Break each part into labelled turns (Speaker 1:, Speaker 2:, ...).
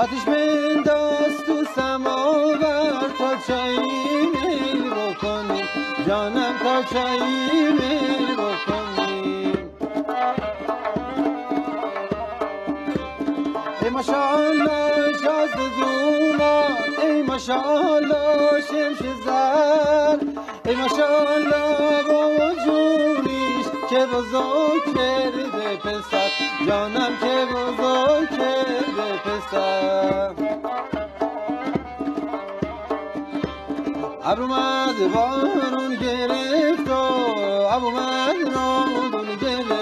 Speaker 1: آتیش بنداز تو سماور تا چایی میل بکنیم جانم تا چایی میل بکنیم ای ماشاءالله شاز دومان ای ماشاءالله شمش زر. ای ماشاءالله با جونیش که بزرگ کرده پسر. جانم که بزرگ کرده پسر. ابر اومد بارون گرفت و ابر اومد نادون گرفت.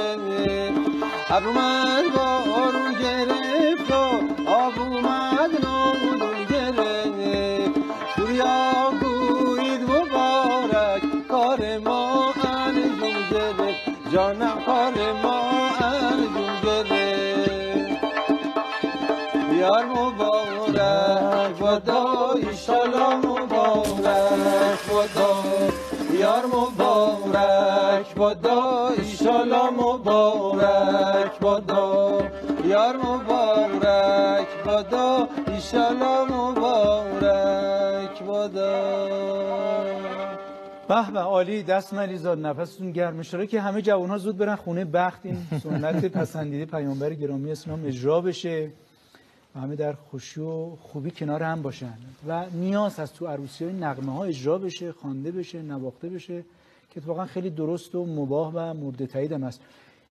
Speaker 1: ابر اومد بارون گرفت و آب اومد نادون گرفت. سوریا گوید مبارک کار ما انجام گرفت. جانم کار ما انجام گرفت. بیار مبارک ودا ایشالا مبارک مبارک ودا ایشالا مبارک ودا بیار مبارک ودا ایشالا مبارک ودا
Speaker 2: به به عالی دست مریزاد نفستون گرم شده که همه جوان ها زود برن خونه بخت این سنت پسندیده پیامبر گرامی اسلام اجرا بشه. و همه در خوشی و خوبی کنار هم باشن. و نیاز از تو عروسی های نغمه ها اجرا بشه خوانده بشه نواخته بشه. که اتفاقا خیلی درست و مباه و مورد تایید است